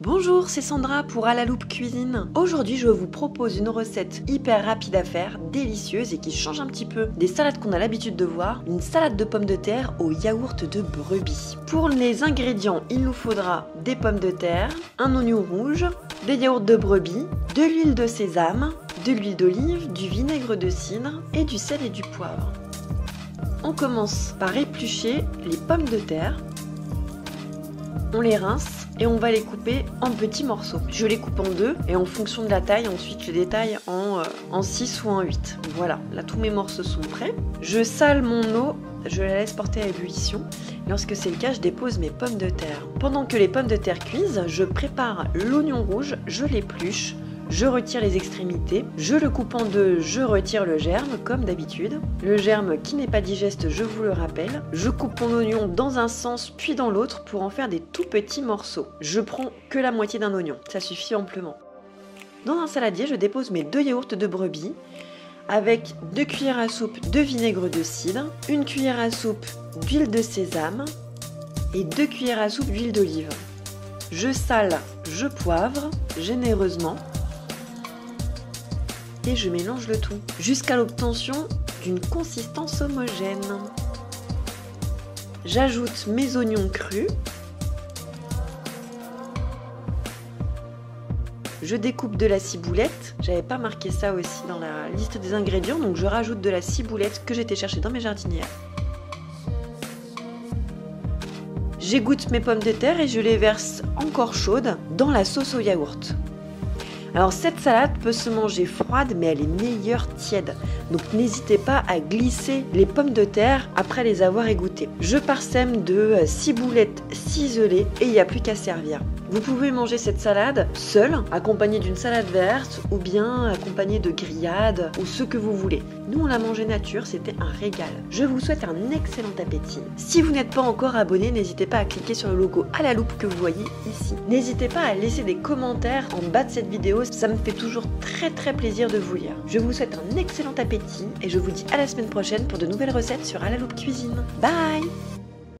Bonjour, c'est Sandra pour À la loupe cuisine. Aujourd'hui, je vous propose une recette hyper rapide à faire, délicieuse et qui change un petit peu des salades qu'on a l'habitude de voir, une salade de pommes de terre au yaourt de brebis. Pour les ingrédients, il nous faudra des pommes de terre, un oignon rouge, des yaourts de brebis, de l'huile de sésame, de l'huile d'olive, du vinaigre de cidre et du sel et du poivre. On commence par éplucher les pommes de terre. On les rince et on va les couper en petits morceaux. Je les coupe en deux et en fonction de la taille, ensuite je les détaille en, euh, en 6 ou en 8. Voilà, là tous mes morceaux sont prêts. Je sale mon eau, je la laisse porter à ébullition. Lorsque c'est le cas, je dépose mes pommes de terre. Pendant que les pommes de terre cuisent, je prépare l'oignon rouge, je l'épluche, je retire les extrémités, je le coupe en deux, je retire le germe comme d'habitude. Le germe qui n'est pas digeste, je vous le rappelle. Je coupe mon oignon dans un sens puis dans l'autre pour en faire des tout petits morceaux. Je prends que la moitié d'un oignon, ça suffit amplement. Dans un saladier, je dépose mes deux yaourts de brebis avec deux cuillères à soupe de vinaigre de cidre, une cuillère à soupe d'huile de sésame et deux cuillères à soupe d'huile d'olive. Je sale, je poivre généreusement je mélange le tout jusqu'à l'obtention d'une consistance homogène. J'ajoute mes oignons crus. Je découpe de la ciboulette. J'avais pas marqué ça aussi dans la liste des ingrédients, donc je rajoute de la ciboulette que j'étais chercher dans mes jardinières. J'égoutte mes pommes de terre et je les verse encore chaudes dans la sauce au yaourt. Alors cette salade peut se manger froide mais elle est meilleure tiède. Donc n'hésitez pas à glisser les pommes de terre après les avoir égouttées. Je parsème de ciboulettes ciselées et il n'y a plus qu'à servir. Vous pouvez manger cette salade seule, accompagnée d'une salade verte ou bien accompagnée de grillades ou ce que vous voulez. Nous on l'a mangé nature, c'était un régal. Je vous souhaite un excellent appétit. Si vous n'êtes pas encore abonné, n'hésitez pas à cliquer sur le logo à la loupe que vous voyez ici. N'hésitez pas à laisser des commentaires en bas de cette vidéo, ça me fait toujours très très plaisir de vous lire. Je vous souhaite un excellent appétit et je vous dis à la semaine prochaine pour de nouvelles recettes sur à la loupe cuisine. Bye